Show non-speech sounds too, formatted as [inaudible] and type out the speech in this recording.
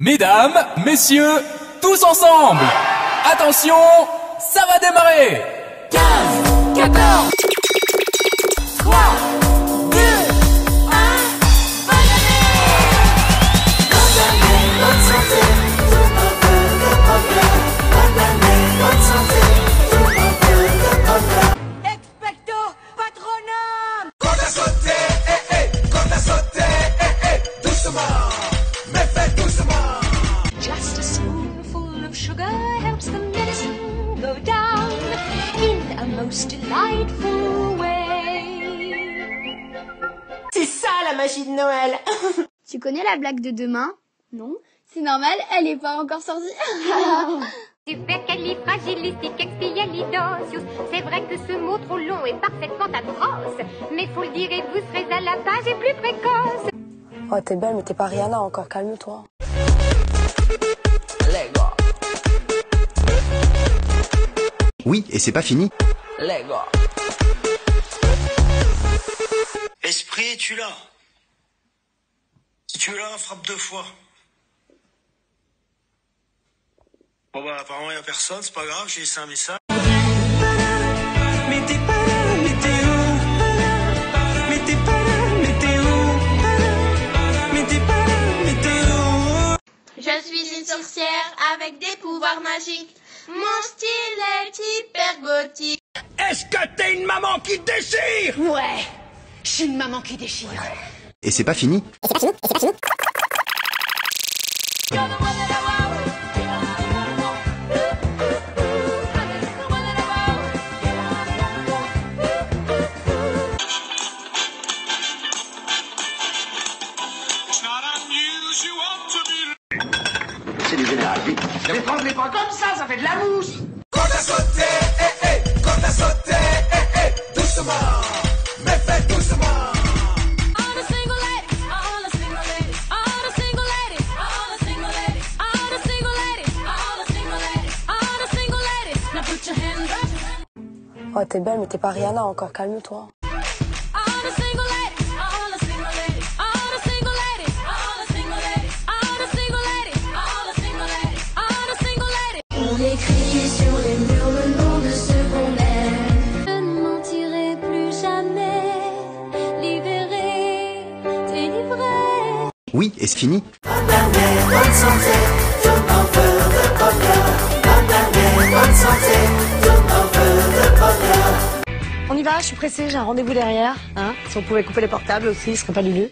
Mesdames, messieurs, tous ensemble. Attention, ça va démarrer. 15, 14, helps the medicine go down in a most delightful way. C'est ça la magie de Noël [laughs] Tu connais la blague de demain? Non? C'est normal, elle est pas encore sortie. [laughs] Supercalifragilisticexpialidocious. C'est vrai que ce mot trop long est parfaitement atroce. Mais faut le dire et vous serez à la page et plus précoce. Oh t'es belle mais t'es pas Rihanna encore, calme-toi. Oui, et c'est pas fini. Esprit, es-tu là? Si tu es là, frappe deux fois. Bon bah apparemment y a personne, c'est pas grave, j'ai laissé un message. Mais t'es pas là, mais t'es où Mais t'es pas là, mais t'es où Mais t'es pas là, mais t'es où Je suis une sorcière avec des pouvoirs magiques. Mon style est hyper gothique. Est-ce que t'es une maman qui déchire? Ouais, je suis une maman qui déchire. Et c'est pas fini. Be C'est du général, vite. Les prends, les prends comme ça, ça fait de la mousse. Quand à sauter, eh eh, quand à sauter, eh eh, doucement, mais fais doucement. All the single ladies, all the single ladies, all the single ladies, all the single ladies, all the single ladies, all the single ladies, all the single ladies. Now put your hands up. Oh t'es belle mais t'es pas Rihanna encore, calme-toi. Mon peu de bonheur. On y va, je suis pressée, j'ai un rendez-vous derrière. Hein si on pouvait couper les portables aussi, ce serait pas Lulu.